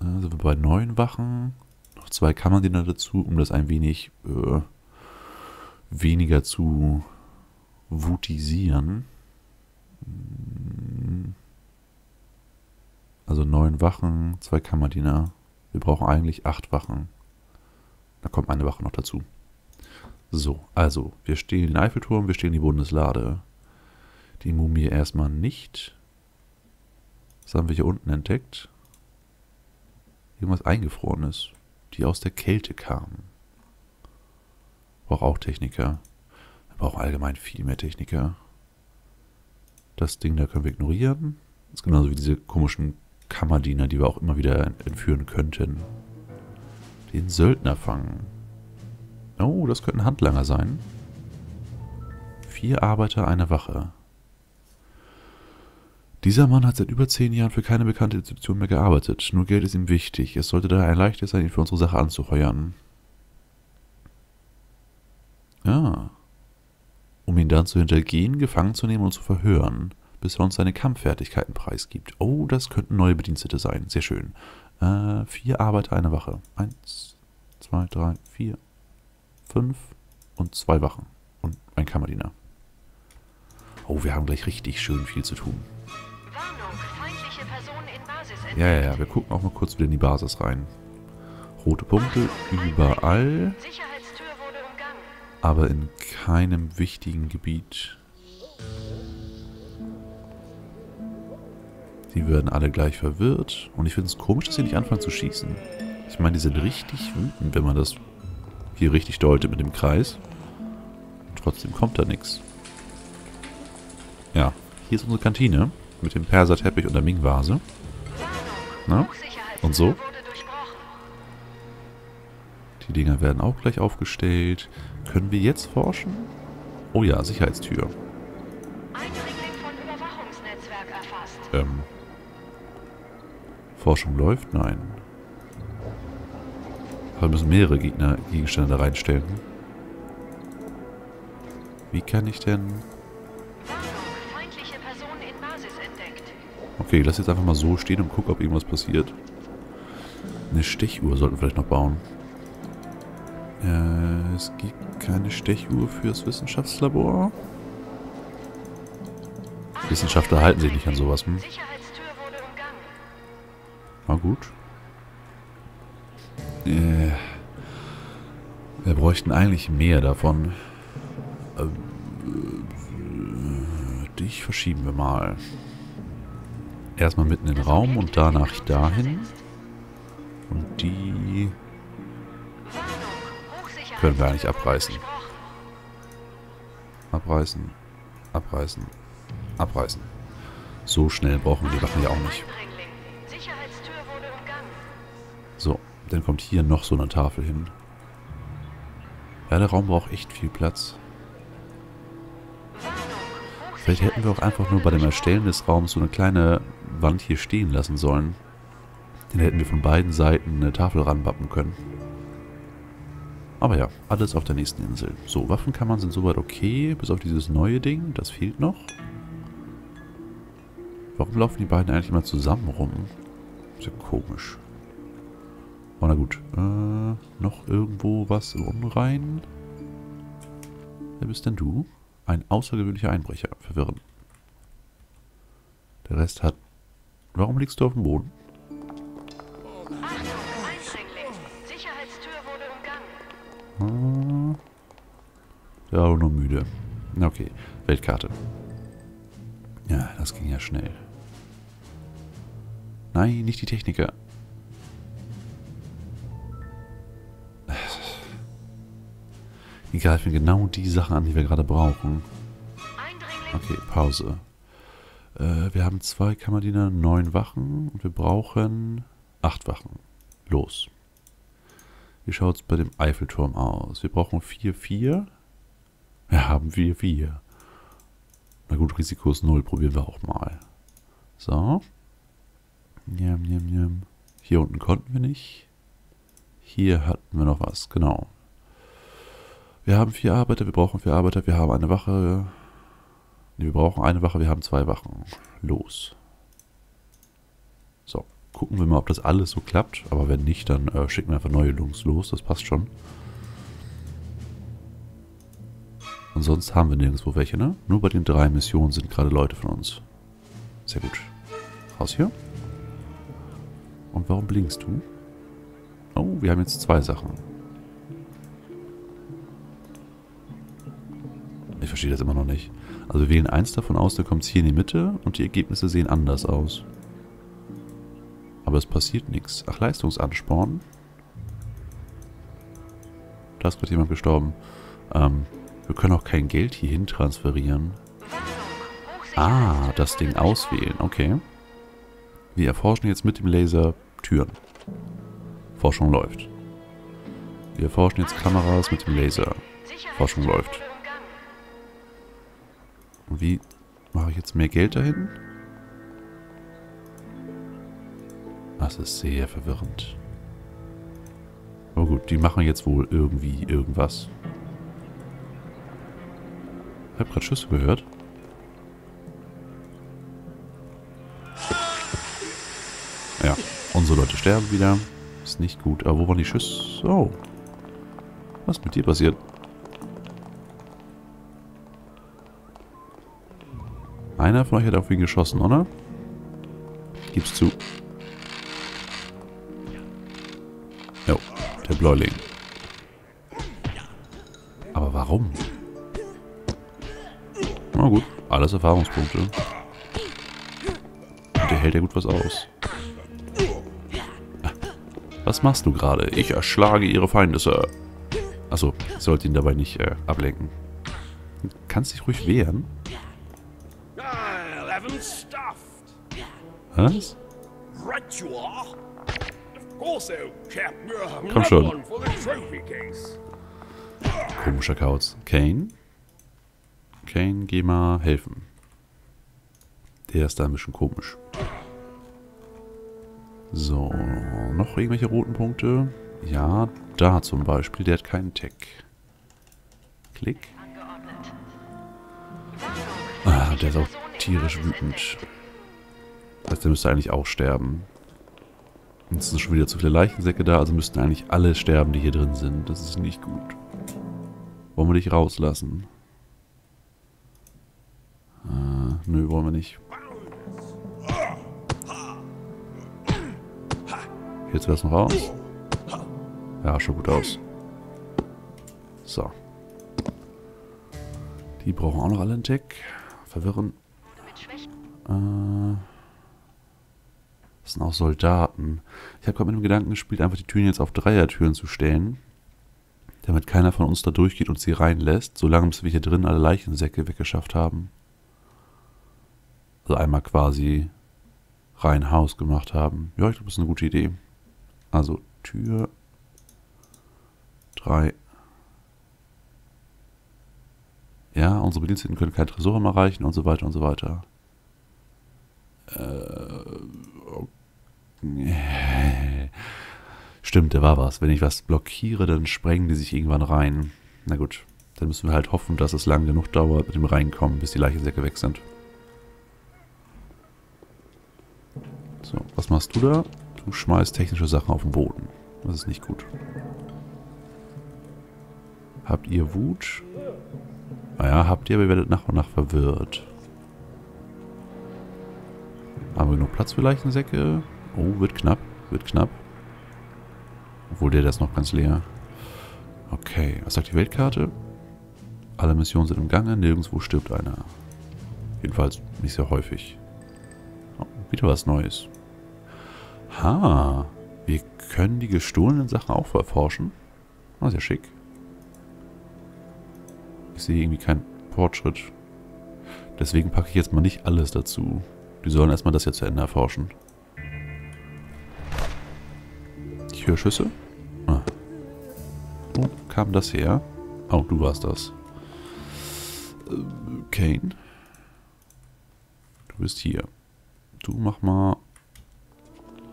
Äh, sind wir bei neun Wachen. Noch zwei Kammerdiener dazu, um das ein wenig äh, weniger zu wutisieren. Also neun Wachen, zwei Kammerdiener. Wir brauchen eigentlich acht Wachen. Da kommt eine Wache noch dazu. So, also, wir stehen den Eiffelturm, wir stehen die Bundeslade. Die Mumie erstmal nicht. Was haben wir hier unten entdeckt? Irgendwas Eingefrorenes, die aus der Kälte kamen. Braucht auch Techniker. Wir brauchen allgemein viel mehr Techniker. Das Ding da können wir ignorieren. Das ist genauso wie diese komischen Kammerdiener, die wir auch immer wieder entführen könnten. Den Söldner fangen. Oh, das könnte ein Handlanger sein. Vier Arbeiter, eine Wache. Dieser Mann hat seit über zehn Jahren für keine bekannte Institution mehr gearbeitet. Nur Geld ist ihm wichtig. Es sollte daher ein leichtes sein, ihn für unsere Sache anzuheuern. Ja. Um ihn dann zu hintergehen, gefangen zu nehmen und zu verhören, bis er uns seine Kampffertigkeiten preisgibt. Oh, das könnten neue Bedienstete sein. Sehr schön. Äh, vier Arbeiter, eine Wache. Eins, zwei, drei, vier, fünf und zwei Wachen. Und ein Kammerdiener. Oh, wir haben gleich richtig schön viel zu tun. Ja, ja, ja. Wir gucken auch mal kurz wieder in die Basis rein. Rote Punkte überall. Aber in keinem wichtigen Gebiet. Die werden alle gleich verwirrt. Und ich finde es komisch, dass sie nicht anfangen zu schießen. Ich meine, die sind richtig wütend, wenn man das hier richtig deutet mit dem Kreis. trotzdem kommt da nichts. Ja, hier ist unsere Kantine mit dem Perserteppich und der Ming-Vase. Und so. Die Dinger werden auch gleich aufgestellt. Können wir jetzt forschen? Oh ja, Sicherheitstür. Ähm. Forschung läuft? Nein. Wir müssen mehrere Gegner Gegenstände da reinstellen. Wie kann ich denn... Okay, ich lasse jetzt einfach mal so stehen und gucke, ob irgendwas passiert. Eine Stechuhr sollten wir vielleicht noch bauen. Äh, es gibt keine Stechuhr fürs Wissenschaftslabor. Wissenschaftler halten sich nicht an sowas, hm? Na gut. Äh, wir bräuchten eigentlich mehr davon. Äh, dich verschieben wir mal. Erstmal mitten in den Raum und danach dahin. Und die können wir eigentlich abreißen. Abreißen. Abreißen. Abreißen. So schnell brauchen wir die Wachen ja auch nicht. So, dann kommt hier noch so eine Tafel hin. Ja, der Raum braucht echt viel Platz. Vielleicht hätten wir auch einfach nur bei dem Erstellen des Raums so eine kleine Wand hier stehen lassen sollen. Dann hätten wir von beiden Seiten eine Tafel ranbappen können. Aber ja, alles auf der nächsten Insel. So, Waffenkammern sind soweit okay, bis auf dieses neue Ding. Das fehlt noch. Warum laufen die beiden eigentlich immer zusammen rum? Ist ja komisch. Oh, na gut. Äh, noch irgendwo was im Unrein? Wer bist denn du? Ein außergewöhnlicher Einbrecher. Verwirrend. Der Rest hat... Warum liegst du auf dem Boden? Hm. Ja, nur müde. Okay, Weltkarte. Ja, das ging ja schnell. Nein, nicht die Techniker. Die greifen genau die Sachen an, die wir gerade brauchen. Okay, Pause. Äh, wir haben zwei Kammerdiener, neun Wachen und wir brauchen acht Wachen. Los. Wie schaut es bei dem Eiffelturm aus? Wir brauchen 4, 4. Wir haben 4, 4. Na gut, Risiko ist 0. Probieren wir auch mal. So. Njam, njam, njam. Hier unten konnten wir nicht. Hier hatten wir noch was. Genau. Wir haben vier Arbeiter, wir brauchen vier Arbeiter, wir haben eine Wache. Nee, wir brauchen eine Wache, wir haben zwei Wachen. Los. So, gucken wir mal, ob das alles so klappt. Aber wenn nicht, dann äh, schicken wir einfach neue Lungs los. Das passt schon. Und sonst haben wir nirgendwo welche, ne? Nur bei den drei Missionen sind gerade Leute von uns. Sehr gut. Raus hier. Und warum blinkst du? Oh, wir haben jetzt zwei Sachen. Ich verstehe das immer noch nicht. Also wir wählen eins davon aus, dann kommt es hier in die Mitte und die Ergebnisse sehen anders aus. Aber es passiert nichts. Ach, Leistungsansporn. Da ist gerade jemand gestorben. Ähm, wir können auch kein Geld hierhin transferieren. Ah, das Ding auswählen. Okay. Wir erforschen jetzt mit dem Laser Türen. Forschung läuft. Wir erforschen jetzt Kameras mit dem Laser. Forschung läuft. Und wie mache ich jetzt mehr Geld dahin? Das ist sehr verwirrend. Aber gut, die machen jetzt wohl irgendwie irgendwas. Ich habe gerade Schüsse gehört. Ja, unsere Leute sterben wieder. Ist nicht gut. Aber wo waren die Schüsse? Oh. Was ist mit dir passiert? Einer von euch hat auf ihn geschossen, oder? Gib's zu. Jo, der Bläuling. Aber warum? Na gut, alles Erfahrungspunkte. Und der hält ja gut was aus. Was machst du gerade? Ich erschlage ihre Feinde, Sir. Achso, ich sollte ihn dabei nicht äh, ablenken. Kannst dich ruhig wehren? Was? Komm schon. Komischer Kauz. Kane? Kane, geh mal helfen. Der ist da ein bisschen komisch. So, noch irgendwelche roten Punkte? Ja, da zum Beispiel. Der hat keinen Tech. Klick. Der ist auch tierisch wütend. Das heißt, der müsste eigentlich auch sterben. Jetzt sind schon wieder zu viele Leichensäcke da, also müssten eigentlich alle sterben, die hier drin sind. Das ist nicht gut. Wollen wir dich rauslassen? Äh, nö, wollen wir nicht. Jetzt das noch raus? Ja, schon gut aus. So. Die brauchen auch noch alle einen Deck. Verwirren. Äh, das sind auch Soldaten. Ich habe gerade mit dem Gedanken gespielt, einfach die Türen jetzt auf Dreiertüren zu stellen. Damit keiner von uns da durchgeht und sie reinlässt, solange bis wir hier drin alle Leichensäcke weggeschafft haben. Also einmal quasi rein Haus gemacht haben. Ja, ich glaube, das ist eine gute Idee. Also Tür 3. Ja, unsere Bediensteten können kein Tresor mehr erreichen und so weiter und so weiter. Äh, okay. Stimmt, da war was. Wenn ich was blockiere, dann sprengen die sich irgendwann rein. Na gut, dann müssen wir halt hoffen, dass es lang genug dauert mit dem Reinkommen, bis die Leichensäcke weg sind. So, was machst du da? Du schmeißt technische Sachen auf den Boden. Das ist nicht gut. Habt ihr Wut? Naja, habt ihr, aber ihr werdet nach und nach verwirrt. Haben wir genug Platz für Leichensäcke? Oh, wird knapp. Wird knapp. Obwohl der, der ist noch ganz leer. Okay, was sagt die Weltkarte? Alle Missionen sind im Gange, nirgendwo stirbt einer. Jedenfalls nicht sehr häufig. Oh, wieder was Neues. Ha, wir können die gestohlenen Sachen auch erforschen. Oh, sehr schick. Ich sehe irgendwie keinen Fortschritt. Deswegen packe ich jetzt mal nicht alles dazu. Die sollen erstmal das hier zu Ende erforschen. Ich höre Schüsse. Ah. Wo kam das her? Oh, du warst das. Äh, Kane. Du bist hier. Du mach mal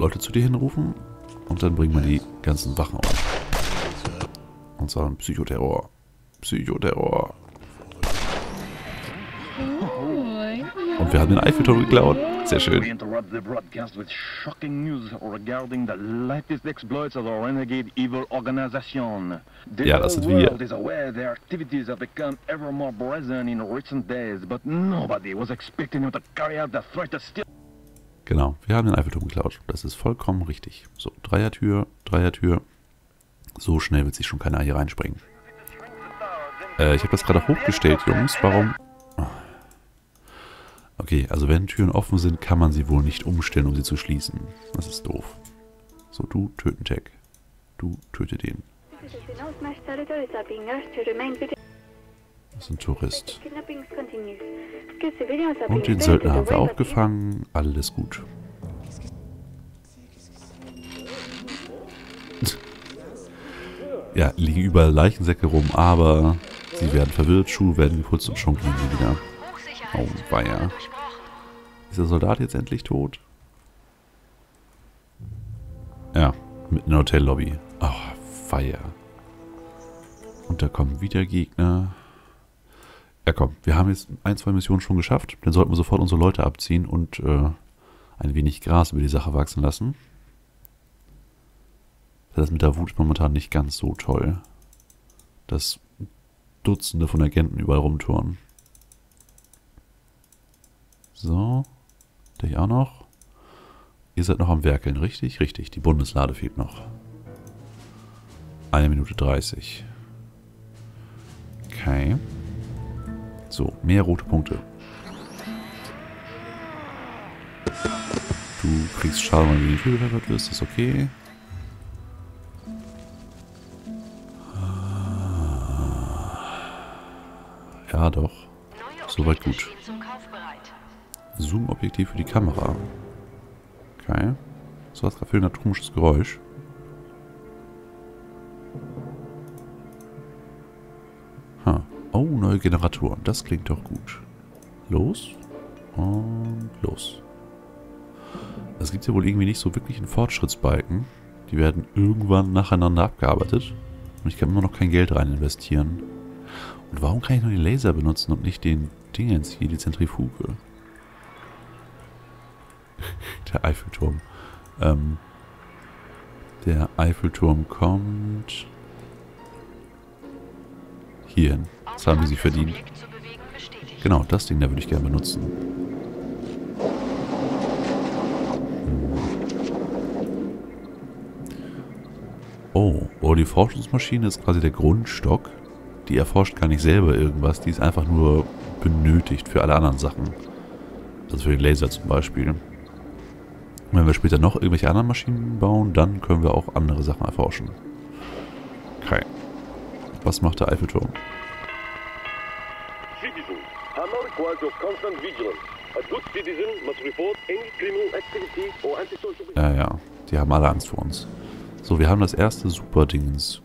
Leute zu dir hinrufen und dann bringen wir die ganzen Wachen auf. Und zwar Psychoterror. Psychoterror. Und Und wir haben den Eiffelturm geklaut. Sehr We schön. interrupt the broadcast with shocking news regarding the latest exploits of the renegade evil organization. The Ja, das sind wir. world is aware their activities have become ever more brazen in recent days, but nobody was expecting them to carry out the threat of steal. Genau, wir haben den Eiffelturm geklaut. Das ist vollkommen richtig. So, Dreiertür, Dreiertür. So schnell wird sich schon keiner hier reinspringen. Äh, ich habe das gerade hochgestellt, Jungs. Warum? Okay, also wenn Türen offen sind, kann man sie wohl nicht umstellen, um sie zu schließen. Das ist doof. So, du töten Jack. Du töte den. Das ist ein Tourist. Und den Söldner haben wir auch gefangen. Alles gut. Ja, liegen überall Leichensäcke rum, aber sie werden verwirrt, Schuhe werden geputzt und schon gehen sie wieder. Oh, weia. Ist der Soldat jetzt endlich tot? Ja, mitten in der Hotellobby. Oh, weia. Und da kommen wieder Gegner. Ja komm, wir haben jetzt ein, zwei Missionen schon geschafft. Dann sollten wir sofort unsere Leute abziehen und äh, ein wenig Gras über die Sache wachsen lassen. Das mit der Wut ist momentan nicht ganz so toll. Dass Dutzende von Agenten überall rumtouren. So. Der hier auch noch. Ihr seid noch am Werkeln, richtig? Richtig, die Bundeslade fehlt noch. Eine Minute 30. Okay. So, mehr rote Punkte. Du kriegst Schaden, wenn du in die Tür wirst, ist okay. Ja, doch. Soweit gut. Zoom-Objektiv für die Kamera. Okay. So was gerade für ein komisches Geräusch. Ha. Oh, neue Generatoren. Das klingt doch gut. Los. Und los. Es gibt ja wohl irgendwie nicht so wirklich einen Fortschrittsbalken. Die werden irgendwann nacheinander abgearbeitet. Und ich kann immer noch kein Geld rein investieren. Und warum kann ich nur den Laser benutzen und nicht den Dingens hier, die Zentrifuge? der Eiffelturm. Ähm, der Eiffelturm kommt hierhin. Das haben wir sie verdient. Genau, das Ding da würde ich gerne benutzen. Oh, oh, die Forschungsmaschine ist quasi der Grundstock. Die erforscht gar nicht selber irgendwas, die ist einfach nur benötigt für alle anderen Sachen. Also für den Laser zum Beispiel. Und wenn wir später noch irgendwelche anderen Maschinen bauen, dann können wir auch andere Sachen erforschen. Okay. Was macht der Eiffelturm? Citizen, Hammer requires your constant vigilance. A good citizen must report any criminal activity or antisocial Ja, ja. Die haben alle Angst vor uns. So, wir haben das erste Super-Dingens.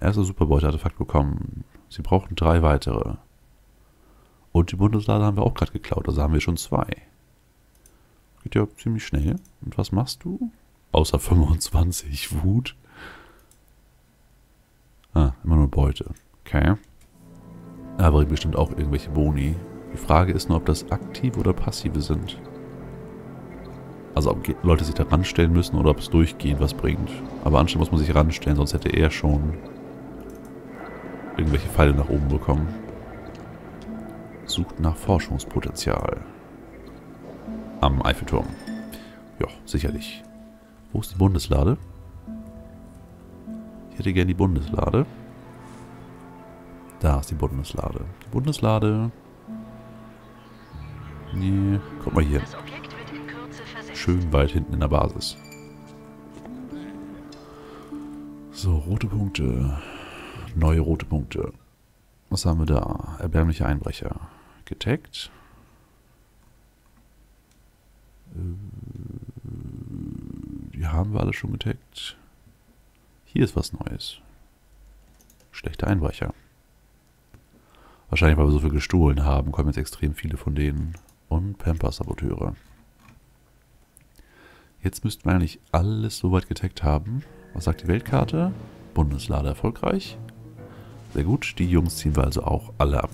Erste Superbeute-Artefakt bekommen. Sie brauchen drei weitere. Und die Bundeslade haben wir auch gerade geklaut. Also haben wir schon zwei. Geht ja ziemlich schnell. Und was machst du? Außer 25 Wut. Ah, immer nur Beute. Okay. Aber bestimmt auch irgendwelche Boni. Die Frage ist nur, ob das aktive oder passive sind. Also ob Leute sich da ranstellen müssen oder ob es durchgehend was bringt. Aber anstellen muss man sich ranstellen, sonst hätte er schon irgendwelche Pfeile nach oben bekommen. Sucht nach Forschungspotenzial. Am Eiffelturm. Ja, sicherlich. Wo ist die Bundeslade? Ich hätte gern die Bundeslade. Da ist die Bundeslade. Die Bundeslade. Nee, guck mal hier. Schön weit hinten in der Basis. So, rote Punkte. Neue rote Punkte. Was haben wir da? Erbärmliche Einbrecher. Getaggt. Äh, Die haben wir alle schon getaggt. Hier ist was Neues. Schlechte Einbrecher. Wahrscheinlich, weil wir so viel gestohlen haben, kommen jetzt extrem viele von denen. Und Pampers-Saboteure. Jetzt müssten wir eigentlich alles soweit getaggt haben. Was sagt die Weltkarte? Bundeslade erfolgreich. Sehr gut, die Jungs ziehen wir also auch alle ab.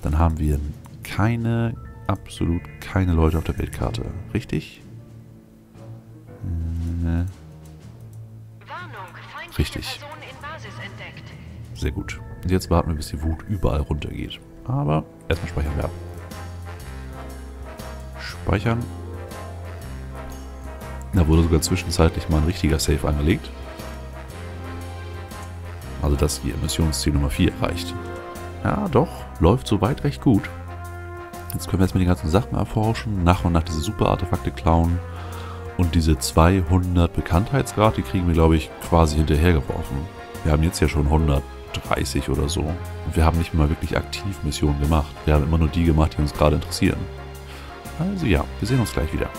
Dann haben wir keine, absolut keine Leute auf der Weltkarte. Richtig? Äh, Richtig. Sehr gut. Und jetzt warten wir, bis die Wut überall runtergeht. Aber erstmal speichern wir ab. Speichern. Da wurde sogar zwischenzeitlich mal ein richtiger Save angelegt. Also dass hier Missionsziel Nummer 4 erreicht. Ja, doch, läuft soweit recht gut. Jetzt können wir jetzt mal die ganzen Sachen erforschen, nach und nach diese Super-Artefakte klauen. Und diese 200 Bekanntheitsgrad, die kriegen wir, glaube ich, quasi hinterhergeworfen. Wir haben jetzt ja schon 130 oder so. Und wir haben nicht mal wirklich aktiv Missionen gemacht. Wir haben immer nur die gemacht, die uns gerade interessieren. Also ja, wir sehen uns gleich wieder.